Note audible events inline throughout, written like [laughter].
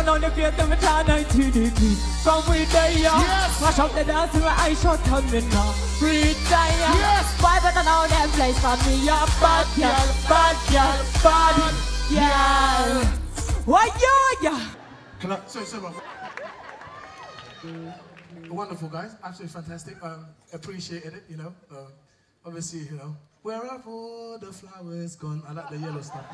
Run on the and we turn 90 From we there Yes. Mash up the dance with shut and me now Retire Yes. I don't know them place for me A bad girl, bad girl, bad girl Why you, yeah Can I? Sorry, sorry. Wonderful, guys. Absolutely fantastic. Um, appreciated it, you know. Um, obviously, you know, where have all the flowers gone? I like the yellow stuff.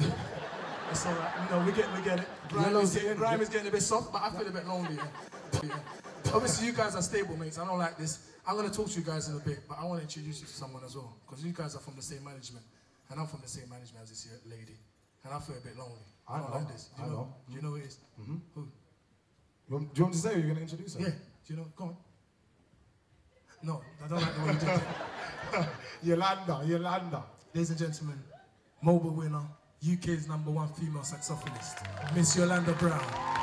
it's all right. You know, we get, we get it. Grime, is getting, grime is getting a bit soft, but I feel a bit lonely. Yeah. Yeah. Obviously, you guys are stable mates. I don't like this. I'm going to talk to you guys in a bit, but I want to introduce you to someone as well. Because you guys are from the same management. And I'm from the same management as this lady. And I feel a bit lonely. I don't know, like this. Do you I know? know. Do you know who it is? Mm-hmm. Who? You want, do you want to say or you're going to introduce her? Yeah. Do you know? Go on. No, I don't like the way you did it. [laughs] Yolanda, Yolanda. Ladies and gentlemen, MOBO winner, UK's number one female saxophonist, Miss Yolanda Brown.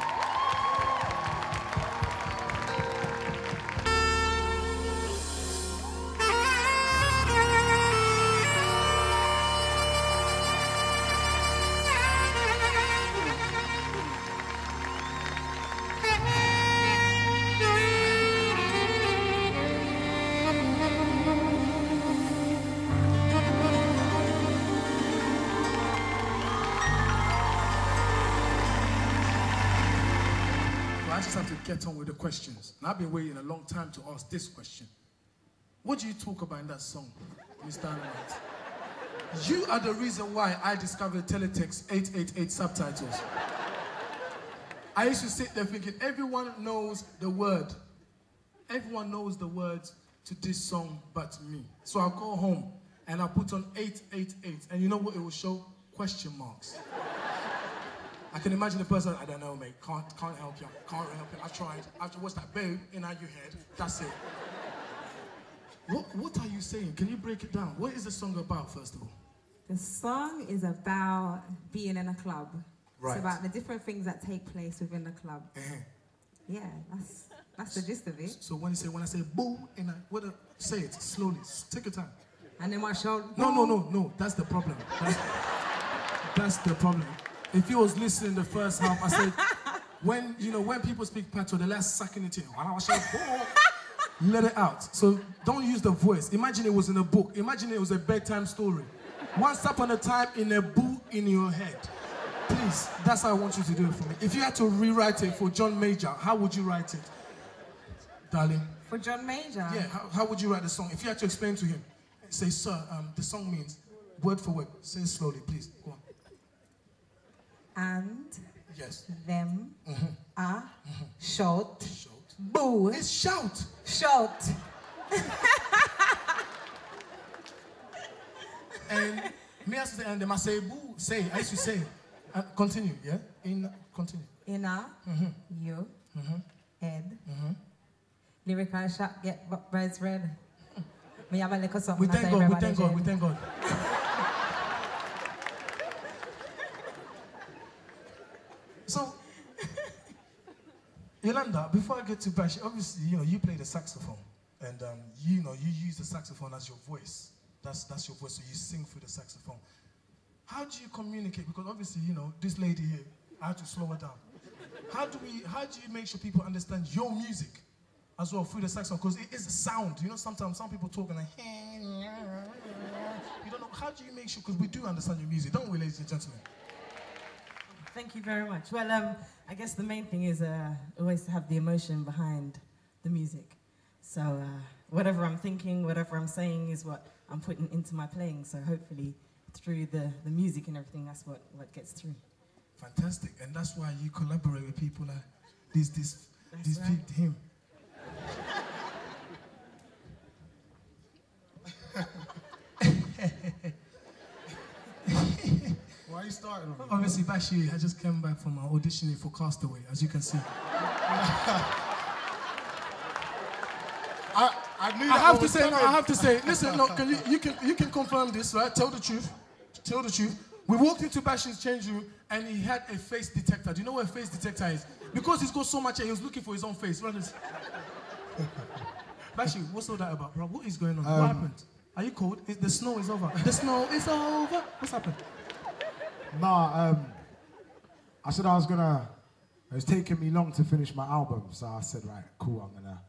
To get on with the questions. And I've been waiting a long time to ask this question. What do you talk about in that song, Mr. Dynamite? You are the reason why I discovered Teletext 888 subtitles. I used to sit there thinking, everyone knows the word. Everyone knows the words to this song but me. So I'll go home and I'll put on 888. And you know what it will show? Question marks. I can imagine the person, I don't know, mate, can't, can't help you, can't help you. I tried. After what's that, babe, in out your head. That's it. What, what are you saying? Can you break it down? What is the song about, first of all? The song is about being in a club. Right. It's about the different things that take place within the club. Eh. Yeah, that's that's the gist of it. So when you say, when I say boo, in a, what a, say it slowly. Take your time. And then my show. No, no, no, no. That's the problem. That's, that's the problem. If you was listening the first half, I said, [laughs] when you know when people speak patois, they're like sucking it in. When I was saying, "Boo," let it out. So don't use the voice. Imagine it was in a book. Imagine it was a bedtime story. Once upon a time in a book in your head. Please, that's how I want you to do it for me. If you had to rewrite it for John Major, how would you write it? Darling. For John Major. Yeah, how, how would you write the song? If you had to explain to him, say, sir, um, the song means word for word. Say it slowly, please. Go on. And Yes. them mm-hmm. are mm-hmm. short. Shout. Boo. It's shout. Short. [laughs] And me as and them I say boo. Say, I used to say. Uh, continue, yeah? In continue. Inner. Mm-hmm. You. Head. Lyrical shot get bright red. [laughs] Me have a little something. We thank God, we thank God, we thank God. so Yolanda, before I get to Bash, obviously, you know, you play the saxophone. And um, you know, you use the saxophone as your voice. That's that's your voice, so you sing through the saxophone. How do you communicate? Because obviously, you know, this lady here, I had to slow her down. How do we how do you make sure people understand your music as well through the saxophone? Because it is a sound. You know, sometimes some people talk and like you don't know how do you make sure because we do understand your music, don't we, ladies and gentlemen? Thank you very much. Well, um, I guess the main thing is uh, always to have the emotion behind the music. So uh, whatever I'm thinking, whatever I'm saying is what I'm putting into my playing. So hopefully through the, the music and everything, that's what, what gets through. Fantastic. And that's why you collaborate with people like this this That's this right. him. Why are you starting on? Obviously, Bashy, I just came back from auditioning for Castaway, as you can see. I, I knew I have to say, no, coming. I have to say, listen, no, [laughs] can you, you can you can confirm this, right? Tell the truth. Tell the truth. We walked into Bashy's change room and he had a face detector. Do you know what a face detector is? Because he's got so much hair, he was looking for his own face. Is [laughs] Bashy, what's all that about, bro? What is going on? what um, happened? Are you cold? Is, the snow is over. The snow is over. What's happened? Nah, um, I said I was gonna It was taking me long to finish my album, so I said, right, cool, I'm gonna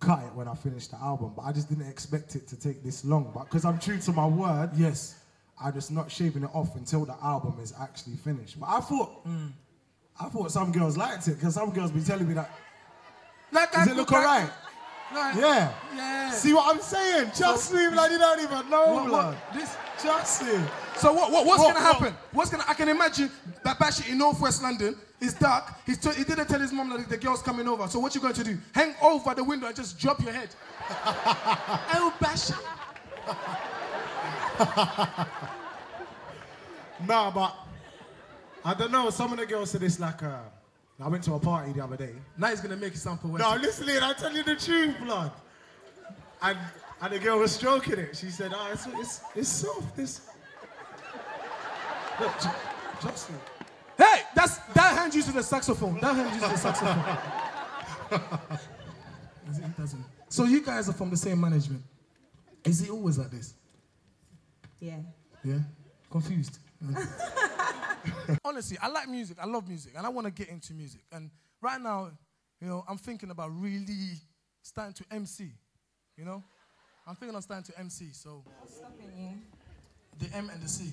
cut it when I finish the album. But I just didn't expect it to take this long. But because I'm true to my word, Yes. I'm just not shaving it off until the album is actually finished. But I thought, I thought some girls liked it because some girls be telling me that. Like Does it look alright? Like, Yeah. Yeah. See what I'm saying? Just me, like you don't even know, What- what- this- Just me. So what, what what's What- gonna happen? What's gonna? I can imagine that Bashy in Northwest London is dark. He's t- he didn't tell his mom that the girl's coming over. So what you going to do? Hang over the window and just drop your head. [laughs] oh Bashy. [laughs] Nah, but I don't know. Some of the girls said it's like I went to a party the other day. Now he's gonna make it sound poetic. No, listen, I tell you the truth, blood. And and the girl was stroking it. She said, "Ah, it's it's, it's soft. It's Hey, that's that hand uses the saxophone. That hand uses the saxophone. It- it doesn't. So you guys are from the same management. Is it always like this? Yeah. Yeah? Confused. [laughs] Honestly, I like music. I love music. And I want to get into music. And right now, you know, I'm thinking about really starting to MC. You know? I'm thinking of starting to MC. So What's Stopping you. the M and the C.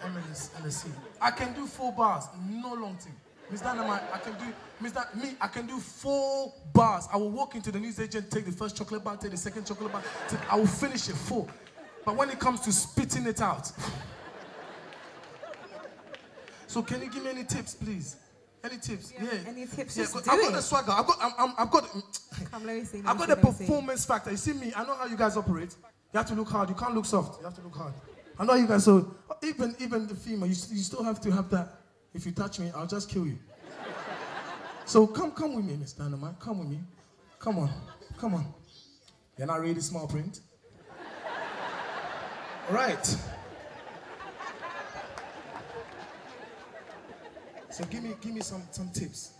The M and the, S- and the C. I can do four bars, no long thing. Miss Dynamite, I can do, Miss Dy- me, I can do four bars. I will walk into the newsagent, take the first chocolate bar, take the second chocolate bar, take- I will finish it full. But when it comes to spitting it out, [laughs] so can you give me any tips, please? Any tips? Yeah. any tips? Yeah, Just 'cause do I've got the swagger. I've got, I'm, I'm, I've got. [laughs] Come, let me see. I've got the me see. performance factor. You see me, I know how you guys operate. You have to look hard. You can't look soft. You have to look hard. I know you guys, so even even the female, you, you still have to have that. If you touch me, I'll just kill you. So come come with me, Miss Dynamite. Come with me. Come on. Come on. You're not ready, small print? All right. So give me give me some some tips.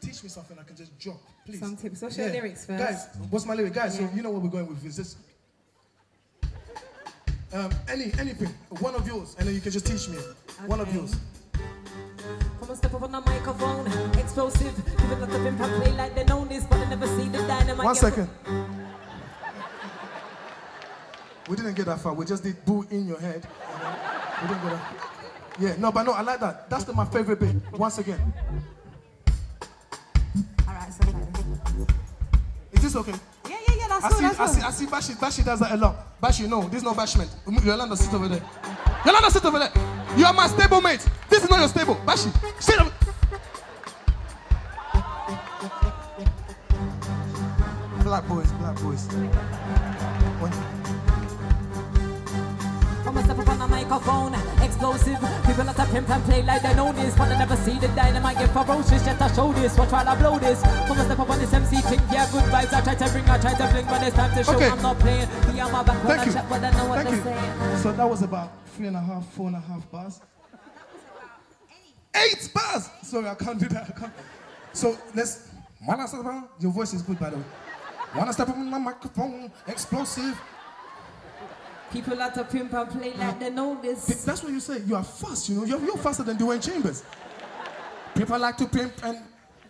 Teach me something I can just drop, please. Some tips. What's your lyrics first? Guys, what's my lyric? Guys, Yeah. so you know what we're going with. Is this um, any anything, one of yours, and then you can just teach me. One of yours. Come on, step up on the microphone. Explosive. People let the pimp and play like they know this, but they never see the dynamite. One second. We didn't get that far. We just did boo in your head. We didn't get that. Yeah, no, but no, I like that. That's the, my favorite bit. Once again. All right, so this. Is this okay? Yeah, yeah, yeah, that's I good, see, that's I see, I see Bashy, Bashy does that a lot. Bashy, no, this is no bashment. Um, Yolanda, sit over there. Yolanda, sit over there. You are my stable mate. This is not your stable. Bashy, sit over. Black boys, black boys. When- Come on, step up on the microphone. Explosive. People let the pimp and play like they know this, but they never see the dynamite get ferocious. Yet I show this, watch while I blow this. Come on, step up on this MC thing. Yeah, good vibes. I try to bring, I try to fling, but it's time to show Okay. I'm not playing. Be on my back when Thank I you. chat, but I know what Thank they're you. saying. So that was about three and a half, four and a half bars. Eight bars. Sorry, I can't do that. I can't. So let's. Wanna step on? Your voice is good, by the way. Wanna step on the microphone? Explosive. People let the pimp and play like they know this. That's what you say. You are fast. You know, you're, you're faster than Dwain Chambers. People like to pimp and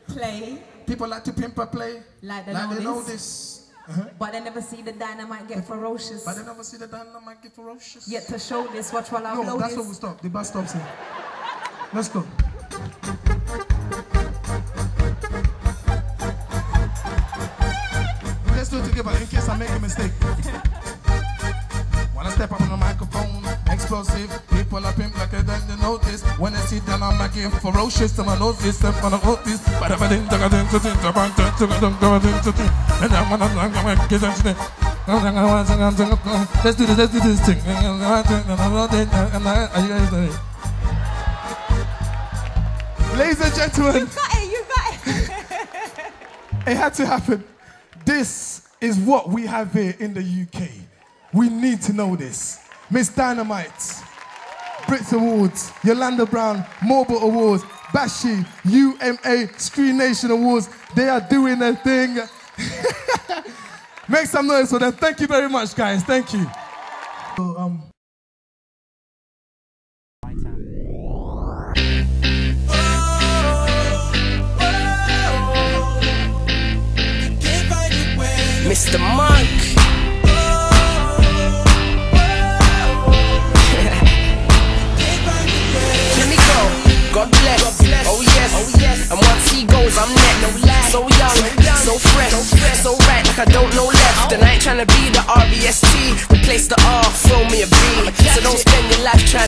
Play, people like to pimp and play. Like they like know they know this. this. Uh-huh. but they never see the dynamite get ferocious. But they never see the dynamite get ferocious. Yet to show this, watch while I No, blow that's this. where we stop. The bus stops here. Let's go. Let's do it together in case I make a mistake. [laughs] explosive. People are pimp like a then they know this. When they see them, I'm like ferocious. Them I know this, them I know this. But if I didn't take a thing to think about it, took a thing to think to think. And I'm gonna I'm gonna get into it. Let's do this, let's do this thing. Are you guys doing? Ladies and gentlemen, got it, you got it. it had to happen. This is what we have here in the UK. We need to know this. Miss Dynamite, Brits Awards, Yolanda Brown, MOBO Awards, Bashy, UMA, Screen Nation Awards. They are doing their thing. [laughs] Make some noise for them. Thank you very much, guys. Thank you. So, um,